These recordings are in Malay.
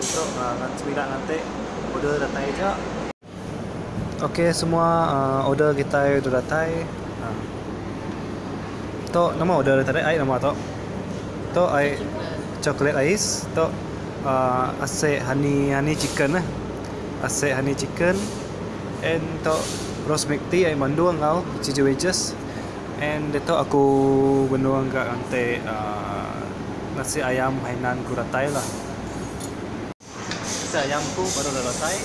itu dengan sembilan nanti order datang aja Okey semua uh, order kita sudah datang. Uh. To nama order tadi ai nama to. To ai chocolate ice to uh, ase honey honey chicken eh. Ase honey chicken and to roast milk tea ai mandu ngau cici wedges and itu aku benuang kat ante uh, nasi ayam Hainan kuratai lah. Nasi ayam ku baru dah selesai.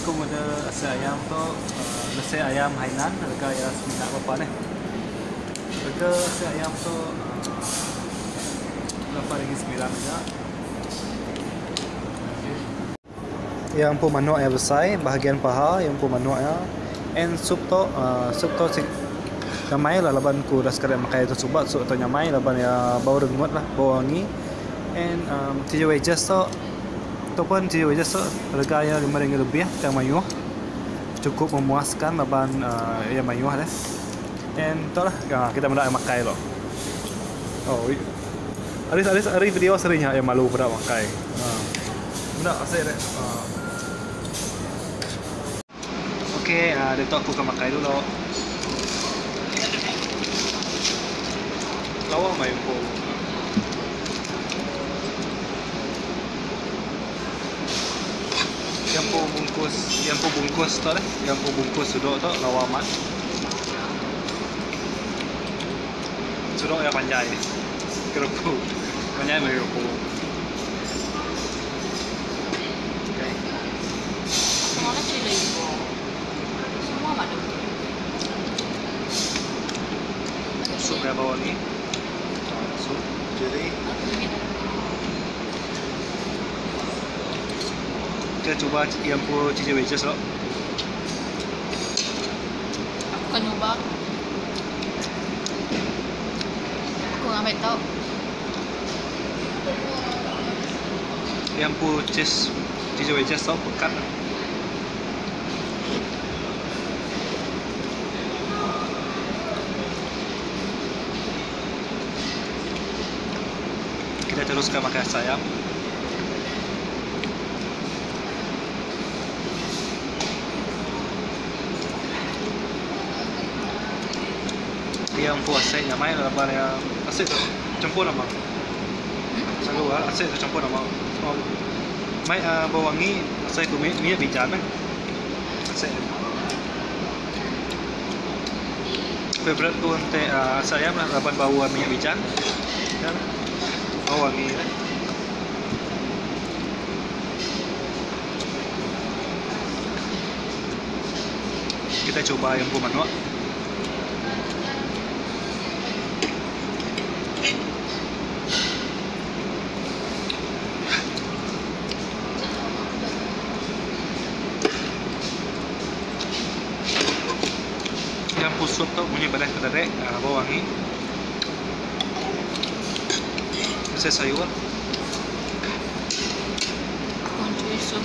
Aku mula nasi ayam tu uh, nasi ayam Hainan harga ya sembilan berapa ni? Harga nasi ayam tu berapa ringgit sembilan saja yang pun manuk yang besar bahagian paha yang pun manuk ya. And sup tu uh, sup tu si nyamai lah laban ku dah sekadar makan itu sup tu nyamai laban ya bau rengut lah bau wangi. And um, tiga wedges tu ataupun jiwa je harga yang lima ringgit lebih yang mayuh cukup memuaskan laban uh, yang mayuh deh and tu lah. Uh, kita mendak makai lo oh Aris Aris Aris video seringnya yang malu pada makai. Uh. mendak asyik deh uh. Okay, uh, dia tu aku akan makai dulu. Lawa main pun yang pun bungkus yang pun bungkus tu lah. Yang pun bungkus sudok tu lawa mat. Sudok yang panjang ni. Kerupu panjang mai kerupu okay semua nak cili semua mana sup yang bawah ni sup cili kita cuba yang pun cici wedges lo. Aku akan cuba. Aku ambil tau. Yang pun cheese cici wedges lo pekat. Kita teruskan makan sayap. Yang puas saya nyamai lah lebar yang asyik tu. Campur nama. Saya luar asyik tu campur nama. Oh. mai uh, bau wangi asyik tu minyak minyak bijan eh asyik. Favorite tu ante uh, saya lah. Lebar bau minyak bijan ya. Bau wangi eh. kita coba yang pun manual tu bunyi belah kederek uh, bawang ni saya sayur.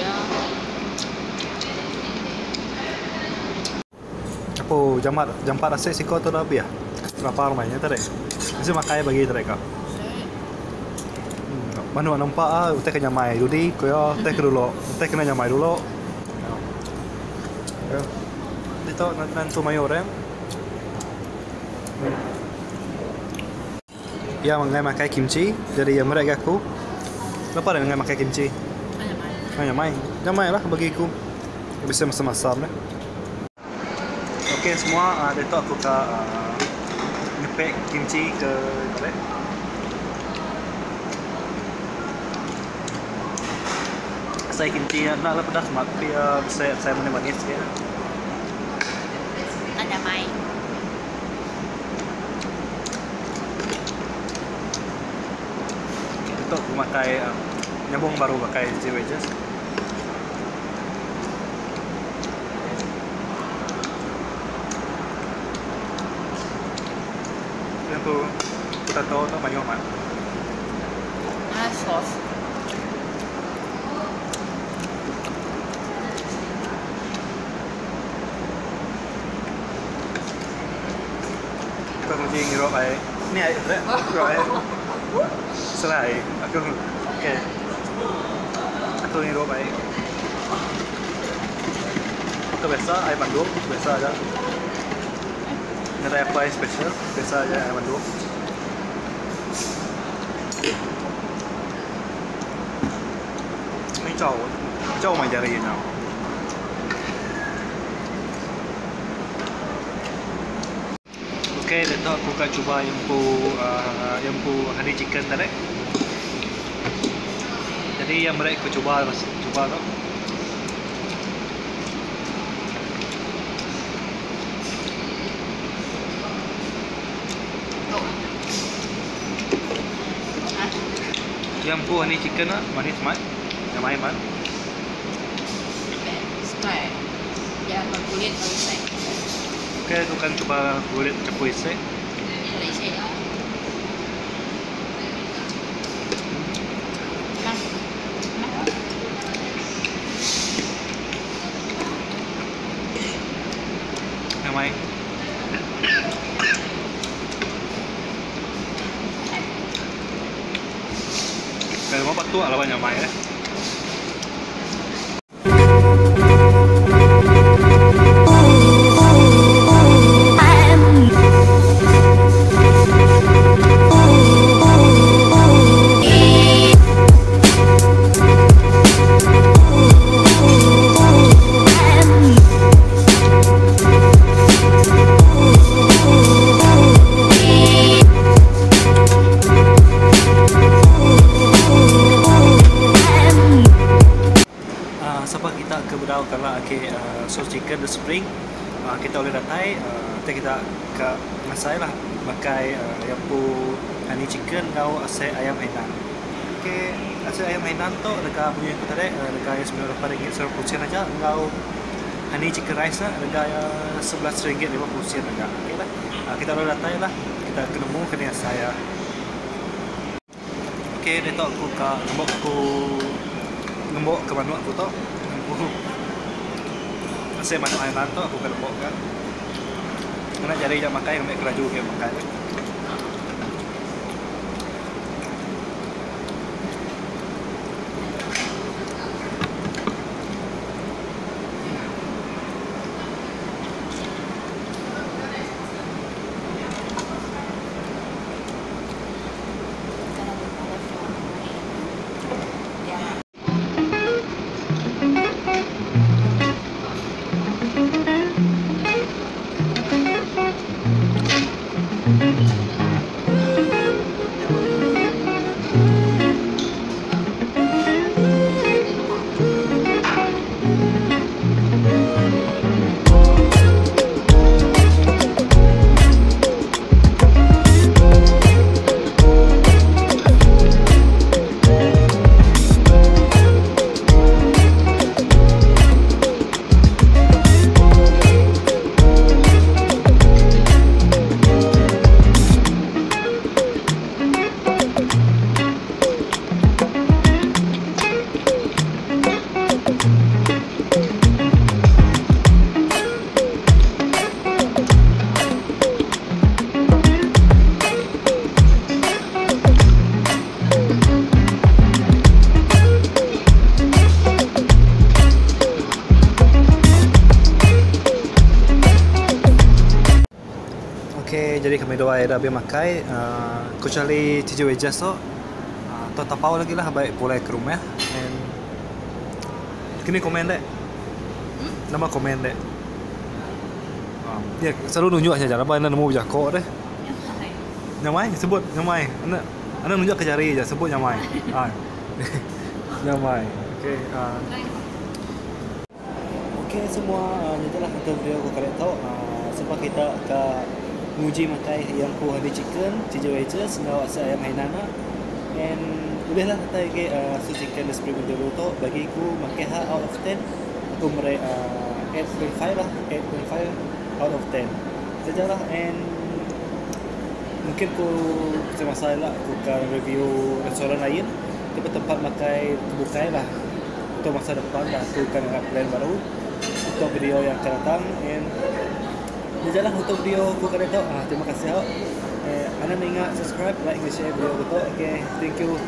Ya apa jamar jampat rasa siko tu dah biar berapa rumahnya tadi mesti makai bagi tadi kau Manu nampak ah, utek kena nyamai dulu di, kau utek dulu, utek kena nyamai dulu. Itu nanti mayor yang Ya mengenai makan kimchi jadi yang mereka aku? Kenapa dia mengenai makan kimchi? Hanya main. Hanya main. Lah bagi aku. Bisa masam-masam lah Ok semua uh, Dia tu aku ke uh, Ngepek kimchi ke Balik. Saya kimchi nak lah pedas Tapi uh, saya, saya manis-manis sikit. Ada main untuk memakai um, nyambung baru pakai Z wedges. Yang tu kita tahu tu mayo mat. Ah, sauce. Kita mesti ngirup air Ni air tak? Bro, air. Salah air. Aku okey. Aku ni dua baik. Itu biasa air bandung, biasa aja. Ni ada apa yang special? Biasa aja air bandung. Ni jauh, jauh mai jari ni. Okay, letak aku akan cuba yang pu uh, yang pu honey chicken tadi. Jadi yang mereka aku cuba mas cuba tu. Yang pu honey chicken ah manis mat. Yang main mat. Dia berkulit kalau saya. Okay, aku akan cuba kulit campur isi. Dari saya. Kan? Kan? Yang main. Kalau mau patu lah banyak main eh. Spring uh, kita boleh datai uh, nanti kita ke masai lah pakai uh, yang pu honey chicken kau ase ayam hainan. Okay ase ayam hainan tu dekat punya aku tadi uh, dekat yang sembilan puluh ringgit serba pusian aja. Kau honey chicken rice lah dekat yang sebelas ringgit lima pusian aja. Okay lah. Uh, kita boleh datai lah. Kita ketemu kena saya. Okay, dia aku ke nombor aku nombor ke mana aku tahu Masih air nanto aku ke nombor kan. Kena cari jam makan yang keraju dia makan jadi kami dua dah habis makan uh, Kecuali Cici Wejas tu uh, Tak lagi lah baik boleh ke rumah And Kini komen dek. Nama komen dek. Uh, Ya, selalu nunjuk saja Apa anda nemu berjakok deh. Nyamai, sebut nyamai. Anda anda nunjuk ke jari je, sebut nyamai. Ah. Nyamai Okay uh, Okay semua, uh, itulah untuk video aku kalian tahu uh, Sebab kita ke Muji makai yang ku honey chicken, cici wedges, ngawak saya ayam hainana And bolehlah kata ke uh, su chicken the spring dulu tu Bagi ku makai ha out of 10 Aku mere uh, 8.5 lah, 8.5 out of 10 Sajalah and Mungkin ku macam masalah aku akan review restoran lain. Tapi tempat makai kebukai lah. Untuk masa depan lah aku akan plan baru. Untuk video yang akan datang and Jajalah untuk video aku kali tu. Ah, terima kasih awak. Eh, anda ingat subscribe, like, share video aku. Okay, thank you.